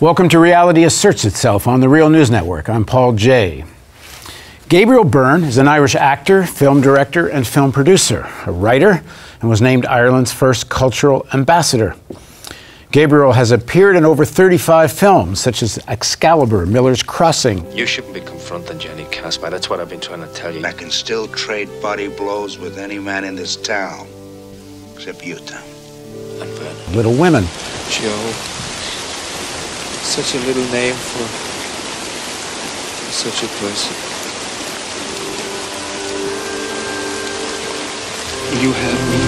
Welcome to Reality Asserts Itself on the Real News Network. I'm Paul Jay. Gabriel Byrne is an Irish actor, film director, and film producer, a writer, and was named Ireland's first cultural ambassador. Gabriel has appeared in over 35 films, such as Excalibur, Miller's Crossing. You shouldn't be confronting Johnny Caspar. That's what I've been trying to tell you. I can still trade body blows with any man in this town, except you, Tom. And Verna. Little Women. Jo. Such a little name for such a person. You have me.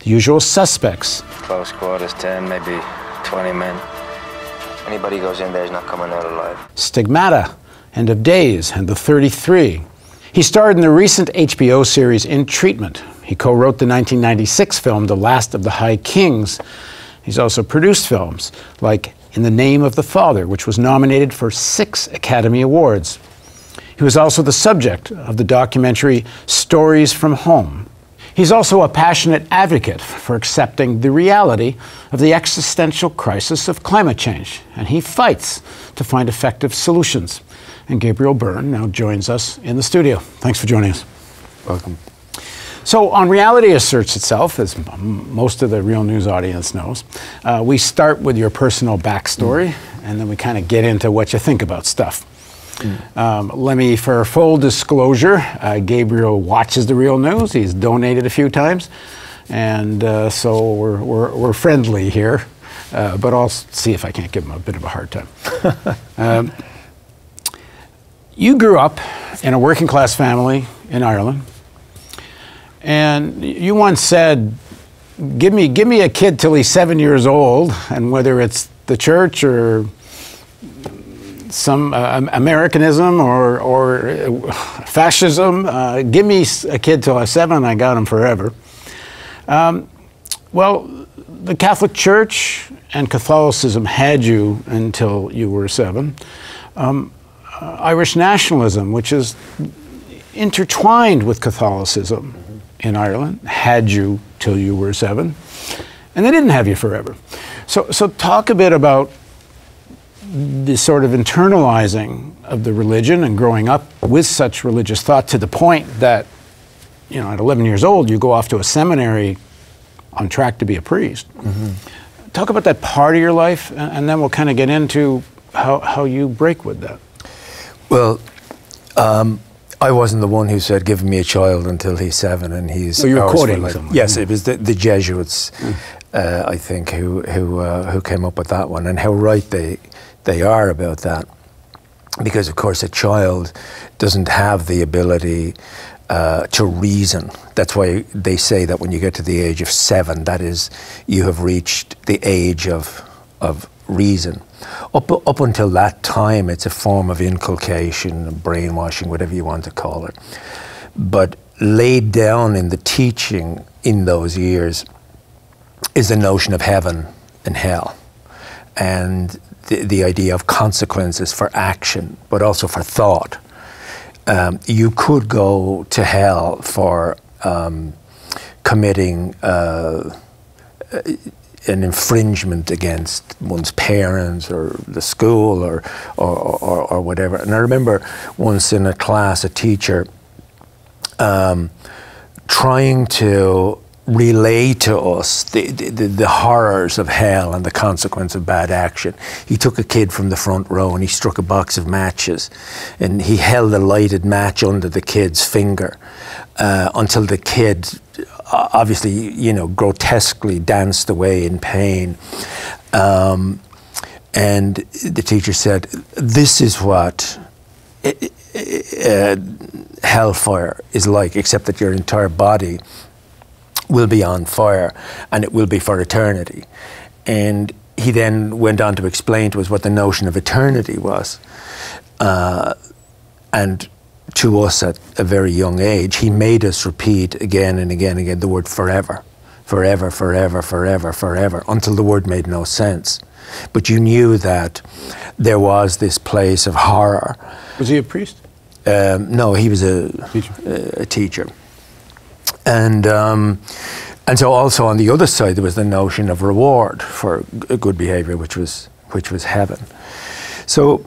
The Usual Suspects. Close quarters, 10, maybe 20 men. Anybody goes in there is not coming out alive. Stigmata, End of Days, and The 33. He starred in the recent HBO series In Treatment. He co wrote the 1996 film The Last of the High Kings. He's also produced films like In the Name of the Father, which was nominated for six Academy Awards. He was also the subject of the documentary Stories from Home. He's also a passionate advocate for accepting the reality of the existential crisis of climate change, and he fights to find effective solutions. And Gabriel Byrne now joins us in the studio. Thanks for joining us. Welcome. So, on Reality Asserts Itself, as m- most of the real news audience knows, uh, we start with your personal backstory and then we kind of get into what you think about stuff. Um, let me, for full disclosure, uh, Gabriel watches the real news. He's donated a few times, and uh, so we're, we're, we're friendly here. Uh, but I'll see if I can't give him a bit of a hard time. um, you grew up in a working class family in Ireland, and you once said, "Give me, give me a kid till he's seven years old, and whether it's the church or some uh, Americanism or, or uh, fascism. Uh, give me a kid till I'm seven, I got him forever. Um, well, the Catholic Church and Catholicism had you until you were seven. Um, Irish nationalism, which is intertwined with Catholicism in Ireland, had you till you were seven, and they didn't have you forever. So, so talk a bit about the sort of internalizing of the religion and growing up with such religious thought to the point that, you know, at 11 years old, you go off to a seminary on track to be a priest. Talk about that part of your life, and, and then we'll kind of get into how, how you break with that. Well, um, I wasn't the one who said, "Give me a child until he's seven and he's." So you were quoting life." someone. Yes, it was the, the Jesuits, uh, I think, who who uh, who came up with that one, and how right they they are about that, because of course a child doesn't have the ability. Uh, to reason. That's why they say that when you get to the age of seven, that is, you have reached the age of of reason. Up, up until that time, it's a form of inculcation, brainwashing, whatever you want to call it. But laid down in the teaching in those years is the notion of heaven and hell and the, the idea of consequences for action, but also for thought. Um, you could go to hell for um, committing uh, an infringement against one's parents or the school or, or, or, or whatever. And I remember once in a class, a teacher um, trying to relay to us the, the, the horrors of hell and the consequence of bad action. He took a kid from the front row and he struck a box of matches and he held a lighted match under the kid's finger uh, until the kid obviously, you know, grotesquely danced away in pain. Um, and the teacher said, This is what uh, hellfire is like, except that your entire body will be on fire and it will be for eternity. And he then went on to explain to us what the notion of eternity was. Uh, and to us at a very young age, he made us repeat again and again and again the word forever, forever, forever, forever, forever, until the word made no sense. But you knew that there was this place of horror. Was he a priest? Um, no, he was a Teacher. a, a teacher. And um, and so also on the other side there was the notion of reward for good behavior, which was which was heaven. So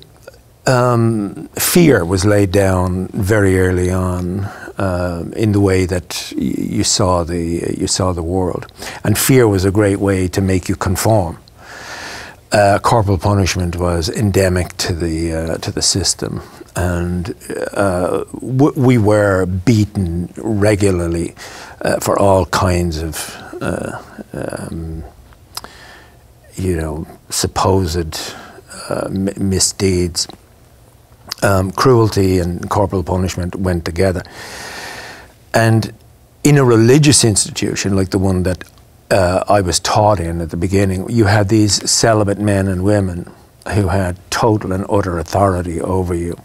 um, fear was laid down very early on uh, in the way that you saw the you saw the world, and fear was a great way to make you conform. Uh, corporal punishment was endemic to the uh, to the system, and uh, we were beaten regularly uh, for all kinds of uh, um, you know supposed misdeeds. Um, cruelty and corporal punishment went together, and in a religious institution like the one that uh, I was taught in at the beginning, you had these celibate men and women who had total and utter authority over you.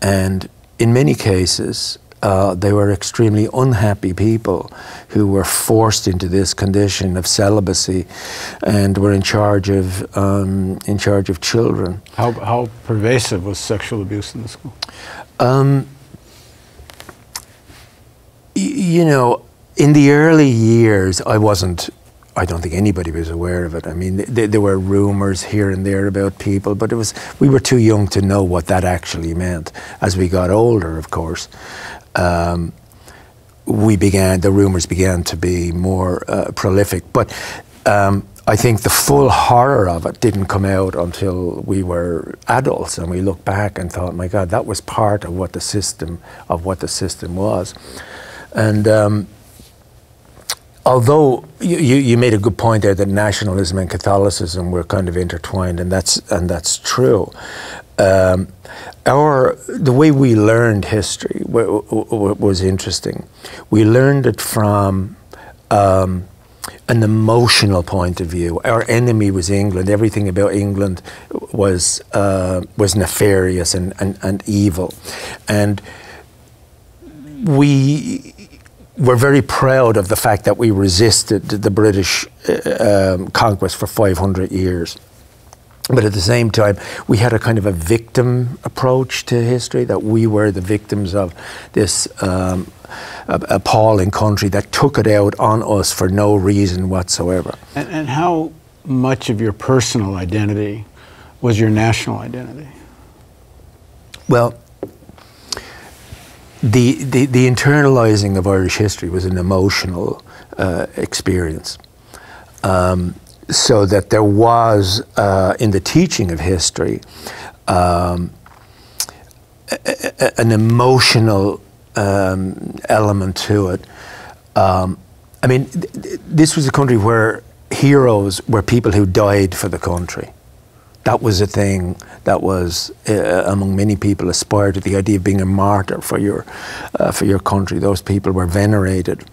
And in many cases, uh, they were extremely unhappy people who were forced into this condition of celibacy and were in charge of, um, in charge of children. How, how pervasive was sexual abuse in the school? Um, you know, in the early years, I wasn't. I don't think anybody was aware of it. I mean, th- there were rumors here and there about people, but it was we were too young to know what that actually meant. As we got older, of course, um, we began. The rumors began to be more uh, prolific, but. Um, I think the full horror of it didn't come out until we were adults, and we looked back and thought, "My God, that was part of what the system of what the system was." And um, although you, you, made a good point there that nationalism and Catholicism were kind of intertwined, and that's and that's true. Um, our the way we learned history was interesting. We learned it from. Um, an emotional point of view. Our enemy was England. Everything about England was uh, was nefarious and, and, and evil, and we were very proud of the fact that we resisted the British uh, um, conquest for 500 years. But at the same time, we had a kind of a victim approach to history, that we were the victims of this um, appalling country that took it out on us for no reason whatsoever. And, and how much of your personal identity was your national identity? Well, the, the, the internalizing of Irish history was an emotional uh, experience. Um, so that there was, uh, in the teaching of history, um, an emotional um, element to it. Um, I mean, th- this was a country where heroes were people who died for the country. That was a thing that was uh, among many people aspired to the idea of being a martyr for your uh, for your country. Those people were venerated.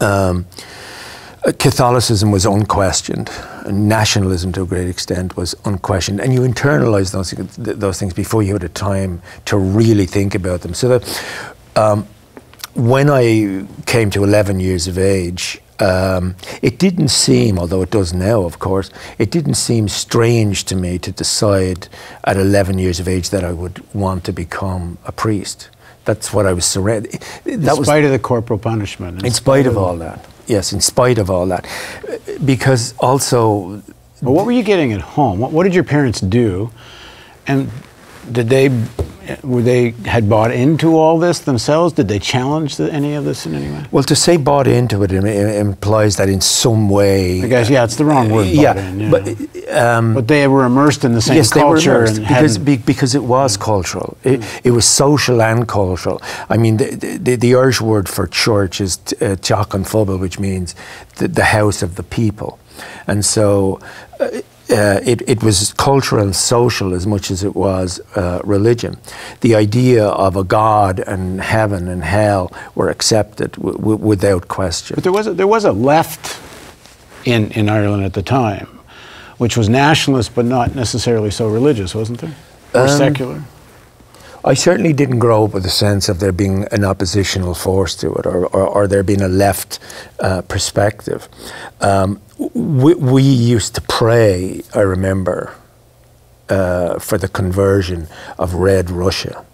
Um, Catholicism was unquestioned. Nationalism, to a great extent, was unquestioned, and you internalize those those things before you had a time to really think about them. So that um, when I came to 11 years of age, um, it didn't seem, although it does now, of course, it didn't seem strange to me to decide at 11 years of age that I would want to become a priest. That's what I was surrounded. In spite was of the corporal punishment. in spite of all that. Yes, in spite of all that, because also But what were you getting at home? What, what did your parents do? And did they, were they had bought into all this themselves? Did they challenge the, any of this in any way? Well, to say bought into it im- im- implies that in some way. I guess, yeah, it's the wrong word, yeah, in, but um, But they were immersed in the same yes, they were culture immersed and because be, because it was cultural. It, it was social and cultural. I mean, the, the, the Irish word for church is uh, teach an phobail, which means the, the house of the people, and so. Uh, uh, it, it was cultural and social as much as it was uh, religion. The idea of a God and heaven and hell were accepted w- w- without question. But there was a, there was a left in, in Ireland at the time, which was nationalist but not necessarily so religious, wasn't there? Or Um, secular. I certainly didn't grow up with a sense of there being an oppositional force to it or, or, or there being a left uh, perspective. Um, we, we used to pray, I remember, uh, for the conversion of Red Russia.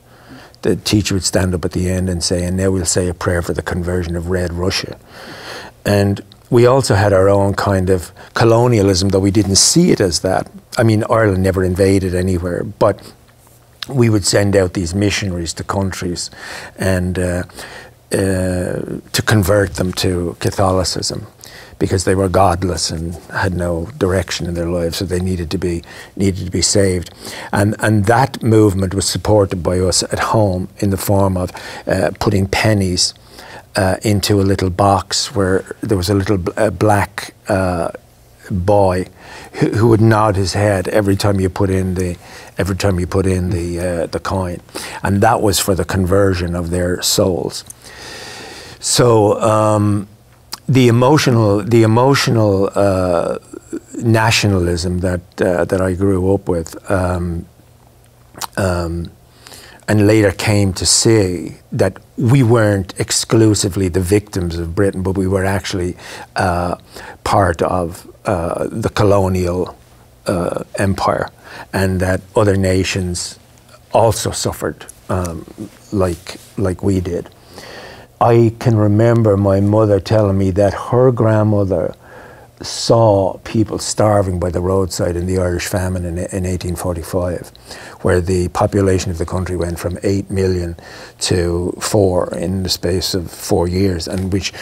The teacher would stand up at the end and say, and now we'll say a prayer for the conversion of Red Russia. and we also had our own kind of colonialism, though we didn't see it as that. I mean, Ireland never invaded anywhere, but we would send out these missionaries to countries and uh, to convert them to Catholicism because they were godless and had no direction in their lives, so they needed to be needed to be saved, and and that movement was supported by us at home in the form of uh, putting pennies uh, into a little box where there was a little uh, black uh, boy who, who, would nod his head every time you put in the every time you put in the uh, the coin, and that was for the conversion of their souls. So. Um, the emotional, the emotional uh, nationalism that uh, that I grew up with, um, um, and later came to see that we weren't exclusively the victims of Britain, but we were actually uh, part of uh, the colonial uh, empire, and that other nations also suffered um, like like we did. I can remember my mother telling me that her grandmother saw people starving by the roadside in the Irish famine in, in 1845, where the population of the country went from 8 million to 4 in the space of four years, and which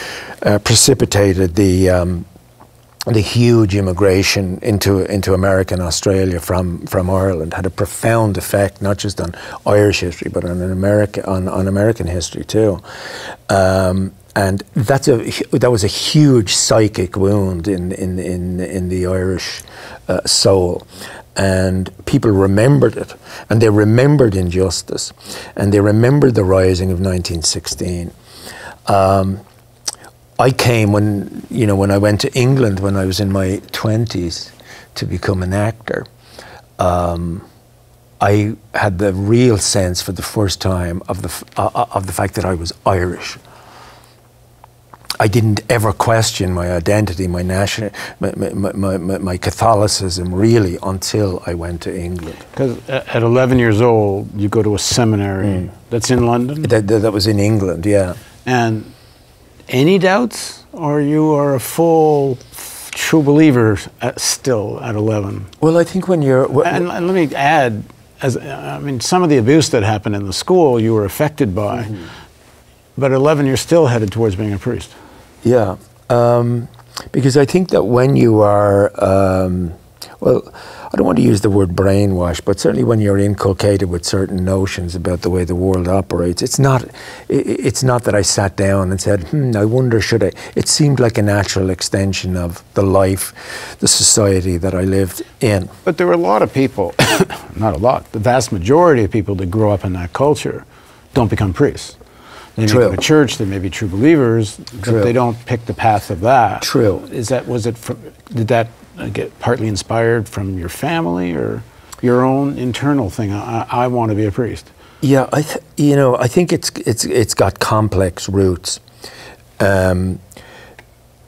uh, precipitated the um, the huge immigration into into America and Australia from from Ireland had a profound effect not just on Irish history but on America on, on American history too. Um, and that's a that was a huge psychic wound in in in, in the Irish uh, soul, and people remembered it, and they remembered injustice, and they remembered the rising of 1916. Um, I came when you know when I went to England when I was in my twenties to become an actor. Um, I had the real sense for the first time of the uh, uh, of the fact that I was Irish. I didn't ever question my identity, my national, my, my, my, my Catholicism really until I went to England. Because at 11 years old, you go to a seminary mm. that's in London. That, that, that was in England, yeah. And any doubts, or you are a full true believer at, still at 11? Well, I think when you're. Wh- and, and, let me add, as I mean, some of the abuse that happened in the school you were affected by, mm-hmm. but at 11 you're still headed towards being a priest. Yeah, um, because I think that when you are, um, well, I don't want to use the word brainwash, but certainly when you're inculcated with certain notions about the way the world operates, it's not, it's not that I sat down and said, hmm, I wonder should I. It seemed like a natural extension of the life, the society that I lived in. But there were a lot of people, not a lot, the vast majority of people that grow up in that culture don't become priests. They may go to church, they may be true believers, true. but they don't pick the path of that. True. Is that was it? From, did that get partly inspired from your family or your own internal thing? I, I want to be a priest. Yeah, I you know I think it's it's it's got complex roots. Um,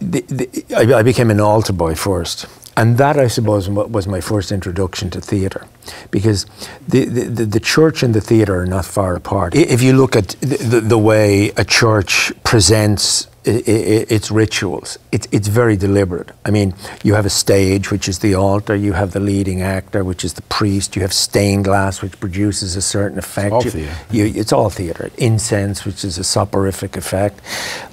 the, the, I, I, became an altar boy first, and that I suppose was my first introduction to theatre, because the, the, the church and the theatre are not far apart. If you look at the, the way a church presents its rituals. It's, it's very deliberate. I mean, you have a stage, which is the altar. You have the leading actor, which is the priest. You have stained glass, which produces a certain effect. It's all theatre. You, it's all theatre. Incense, which is a soporific effect.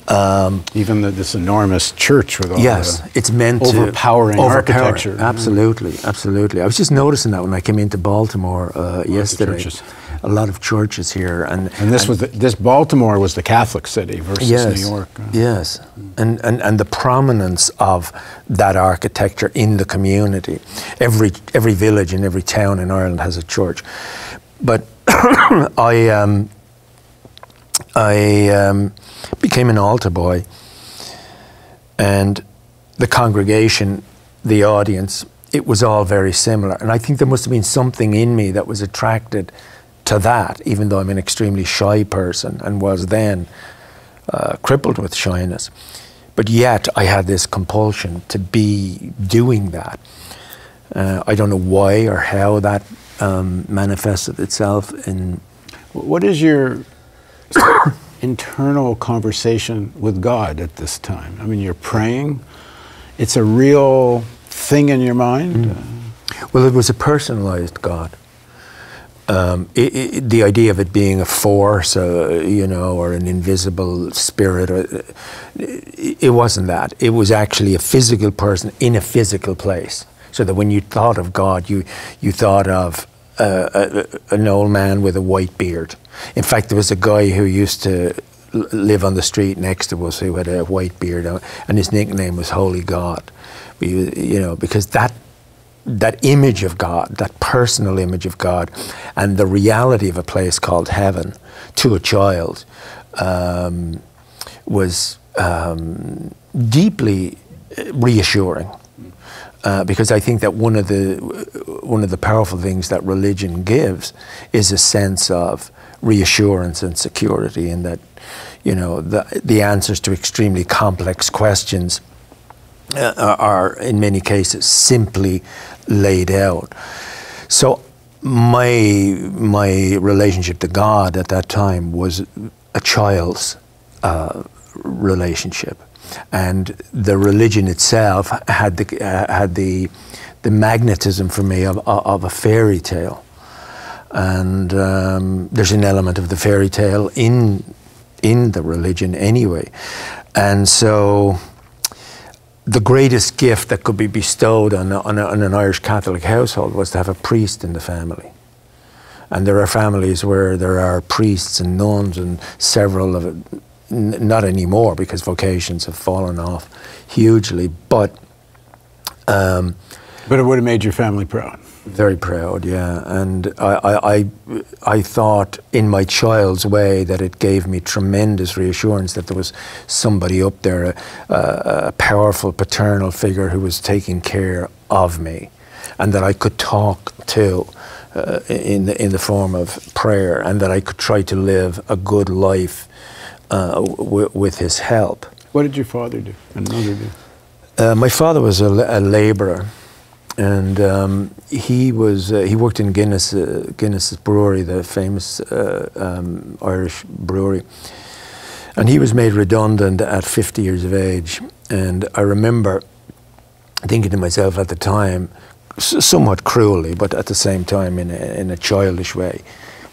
Um, Even the, this enormous church with all yes, the it's meant overpowering to architecture. Absolutely, absolutely. I was just noticing that when I came into Baltimore uh, yesterday a lot of churches here. And, and this and was the, this Baltimore was the Catholic city versus yes, New York. Yes, and, and and the prominence of that architecture in the community. Every every village and every town in Ireland has a church, but I um, I um, became an altar boy, and the congregation, the audience, it was all very similar. And I think there must have been something in me that was attracted to that, even though I'm an extremely shy person and was then uh, crippled with shyness. But yet I had this compulsion to be doing that. Uh, I don't know why or how that um, manifested itself in. What is your internal conversation with God at this time? I mean, you're praying. It's a real thing in your mind. Well, it was a personalized God. Um, it, it, the idea of it being a force, uh, you know, or an invisible spirit, or, it, it wasn't that. It was actually a physical person in a physical place. So that when you thought of God, you you thought of uh, a, an old man with a white beard. In fact, there was a guy who used to live on the street next to us who had a white beard, uh, and his nickname was Holy God. You know, because that that image of God, that personal image of God, and the reality of a place called heaven to a child um, was um, deeply reassuring. Uh, because I think that one of the one of the powerful things that religion gives is a sense of reassurance and security, and that you know the the answers to extremely complex questions uh, are in many cases simply laid out. So my my relationship to God at that time was a child's uh, relationship, and the religion itself had the uh, had the the magnetism for me of, of a fairy tale, and um, there's an element of the fairy tale in in the religion anyway, and so the greatest gift that could be bestowed on, a, on, a, on, an Irish Catholic household was to have a priest in the family. And there are families where there are priests and nuns and several of it, not anymore because vocations have fallen off hugely, but. Um, but it would have made your family proud. Very proud, yeah. And I, I, I, I, thought in my child's way that it gave me tremendous reassurance that there was somebody up there, a, a powerful paternal figure who was taking care of me and that I could talk to uh, in, the, in the form of prayer and that I could try to live a good life uh, w- with his help. What did your father do and mother do? Uh, my father was a, a labourer and um, he was uh, he worked in Guinness uh, Guinness Brewery, the famous uh, um, Irish brewery, and he was made redundant at 50 years of age. And I remember thinking to myself at the time, somewhat cruelly, but at the same time in a, in a childish way,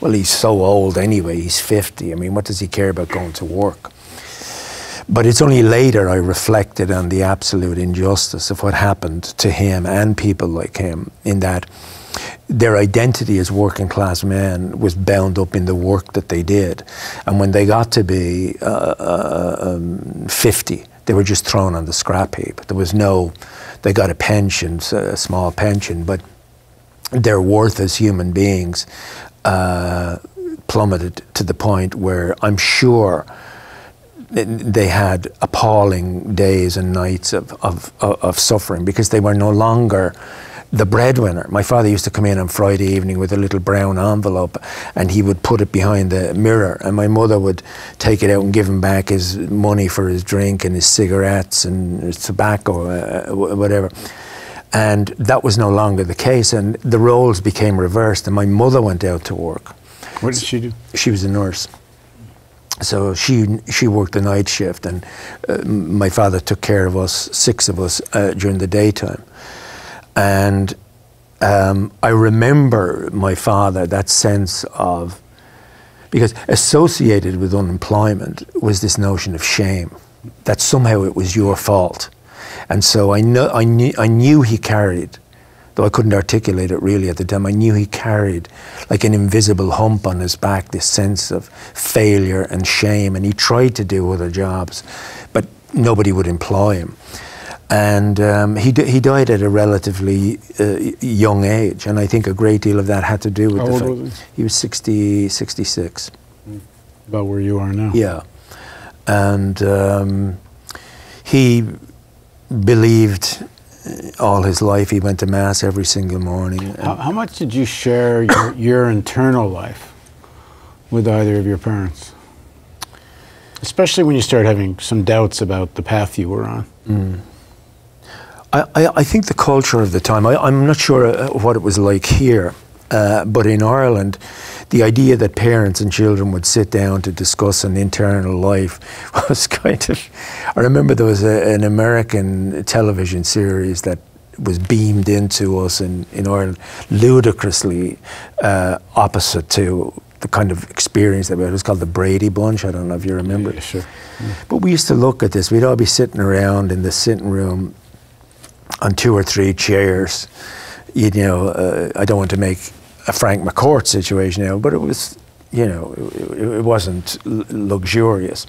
well, he's so old anyway. He's 50. I mean, what does he care about going to work? But it's only later I reflected on the absolute injustice of what happened to him and people like him, in that their identity as working class men was bound up in the work that they did. And when they got to be uh, uh, um, 50, they were just thrown on the scrap heap. There was no, they got a pension, a small pension, but their worth as human beings uh, plummeted to the point where I'm sure they had appalling days and nights of, of, of, suffering because they were no longer the breadwinner. My father used to come in on Friday evening with a little brown envelope and he would put it behind the mirror and my mother would take it out and give him back his money for his drink and his cigarettes and his tobacco, uh, whatever. And that was no longer the case and the roles became reversed and my mother went out to work. What did she do? She was a nurse so she she worked the night shift, and uh, my father took care of us, six of us, uh, during the daytime. And um, I remember my father that sense of because associated with unemployment was this notion of shame that somehow it was your fault, and so I know I knew I knew he carried though I couldn't articulate it really at the time, I knew he carried like an invisible hump on his back, this sense of failure and shame. And he tried to do other jobs, but nobody would employ him. And um, he, d- he died at a relatively uh, young age. And I think a great deal of that had to do with How the old fact was he? he was 60, 66. About where you are now. Yeah. And um, he believed all his life. He went to mass every single morning. How, how much did you share your, your internal life with either of your parents? Especially when you start having some doubts about the path you were on. Mm. I, I, I, think the culture of the time, I, am not sure uh, what it was like here, uh, but in Ireland, the idea that parents and children would sit down to discuss an internal life was kind of. I remember there was a, an American television series that was beamed into us in, in Ireland, ludicrously uh, opposite to the kind of experience that we had. It was called the Brady Bunch. I don't know if you remember. Yeah, sure. But we used to look at this. We'd all be sitting around in the sitting room on two or three chairs. You know, uh, I don't want to make a Frank McCourt situation now, but it was, you know, it, it wasn't luxurious.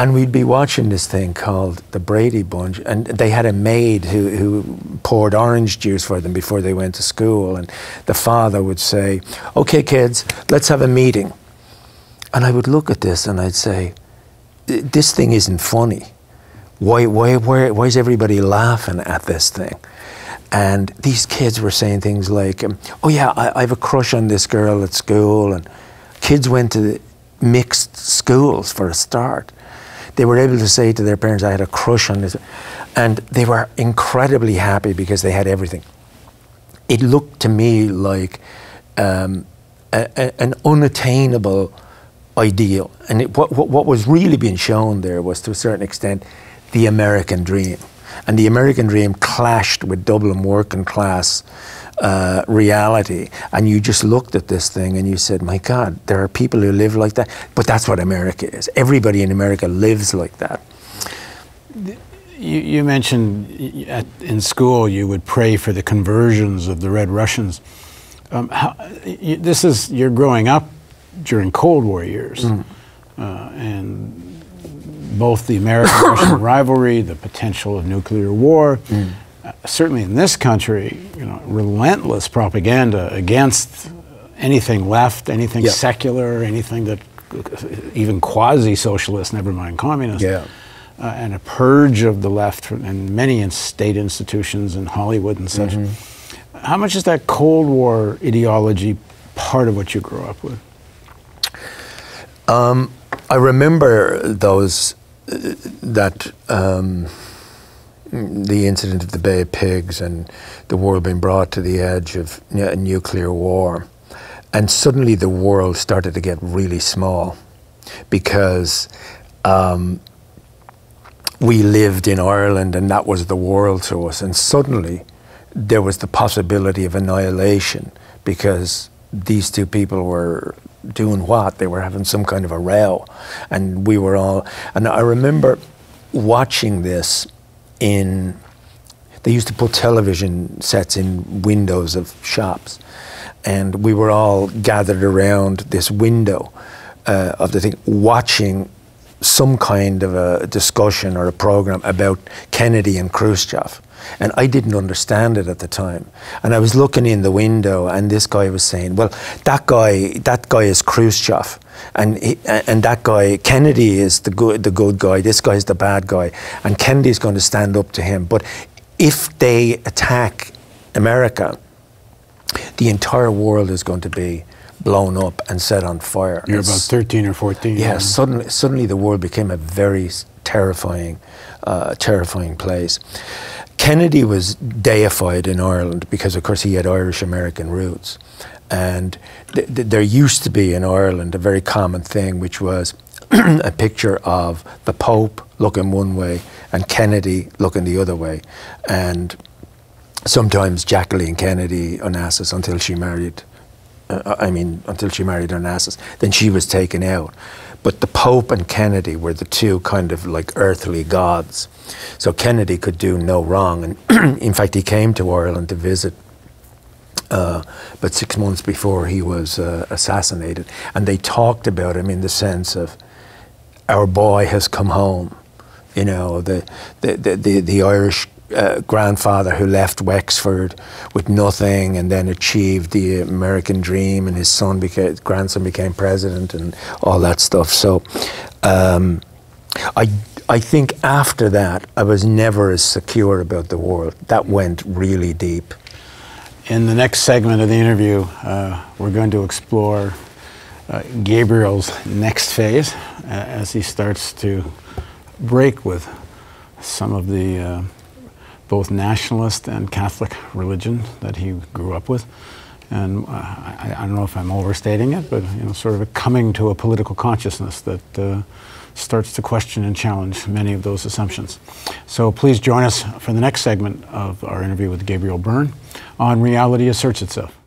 And we'd be watching this thing called the Brady Bunch, and they had a maid who, who poured orange juice for them before they went to school. And the father would say, Okay, kids, let's have a meeting. And I would look at this and I'd say, This thing isn't funny. Why, why, why, why is everybody laughing at this thing? And these kids were saying things like, um, Oh, yeah, I, I have a crush on this girl at school. And kids went to mixed schools for a start they were able to say to their parents, I had a crush on this. And they were incredibly happy because they had everything. It looked to me like um, a, a, an unattainable ideal. And it, what, what was really being shown there was, to a certain extent, the American dream. And the American dream clashed with Dublin working class uh, reality. And you just looked at this thing and you said, my God, there are people who live like that. But that's what America is. Everybody in America lives like that. You, you mentioned at, in school you would pray for the conversions of the Red Russians. Um, how, you, this is you're growing up during Cold War years, mm. uh, and both the American-Russian rivalry, the potential of nuclear war, mm certainly in this country, you know, relentless propaganda against anything left, anything yep. secular, anything that even quasi-socialist, never mind communist. Yeah. Uh, and a purge of the left and many in state institutions and Hollywood and such. Mm-hmm. How much is that Cold War ideology part of what you grew up with? Um, I remember those uh, that. Um, the incident of the Bay of Pigs and the world being brought to the edge of a nuclear war. And suddenly the world started to get really small because um, we lived in Ireland and that was the world to us. And suddenly there was the possibility of annihilation because these two people were doing what? They were having some kind of a row. And we were all. And I remember watching this in they used to put television sets in windows of shops and we were all gathered around this window uh, of the thing watching some kind of a discussion or a program about Kennedy and Khrushchev. And I didn't understand it at the time. And I was looking in the window, and this guy was saying, "Well, that guy, that guy is Khrushchev, and he, and that guy Kennedy is the good, the good guy. This guy is the bad guy, and Kennedy's going to stand up to him. But if they attack America, the entire world is going to be." blown up and set on fire. You're it's, about 13 or 14. Yeah, suddenly, suddenly the world became a very terrifying, uh, terrifying place. Kennedy was deified in Ireland because, of course, he had Irish American roots. And th- th- there used to be in Ireland a very common thing, which was a picture of the Pope looking one way and Kennedy looking the other way. And sometimes Jacqueline Kennedy Onassis until she married, uh, I mean, until she married Onassis, then she was taken out. But the Pope and Kennedy were the two kind of like earthly gods. So Kennedy could do no wrong. And in fact, he came to Ireland to visit uh, but six months before he was uh, assassinated. And they talked about him in the sense of, our boy has come home. You know, the, the, the, the, the Irish uh, grandfather who left Wexford with nothing and then achieved the American dream, and his son became grandson became president, and all that stuff. So, um, I I think after that I was never as secure about the world. That went really deep. In the next segment of the interview, uh, we're going to explore uh, Gabriel's next phase uh, as he starts to break with some of the uh, both nationalist and Catholic religion that he grew up with. and uh, I, I don't know if I'm overstating it, but you know, sort of a coming to a political consciousness that uh, starts to question and challenge many of those assumptions. So please join us for the next segment of our interview with Gabriel Byrne on Reality Asserts Itself.